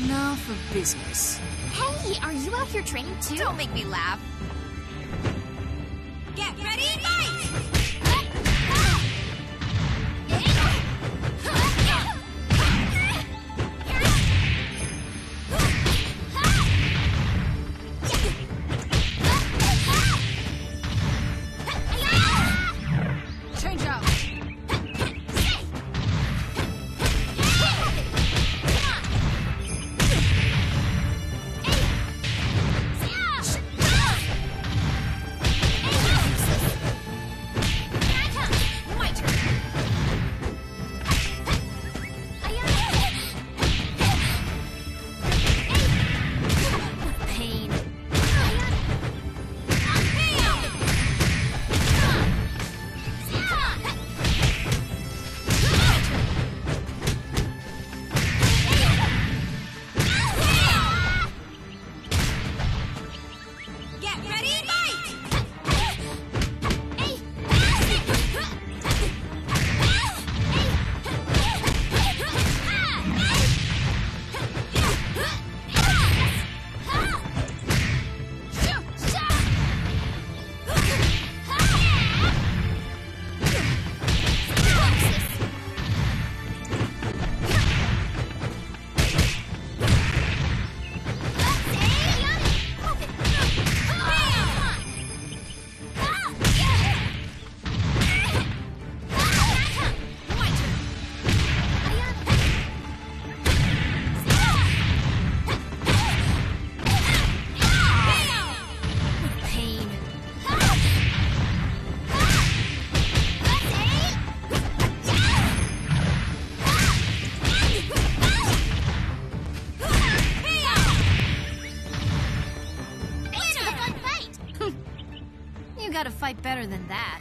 Now for business. Hey, are you out here training too? Don't make me laugh. Get ready, fight! Gotta fight better than that.